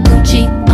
nada te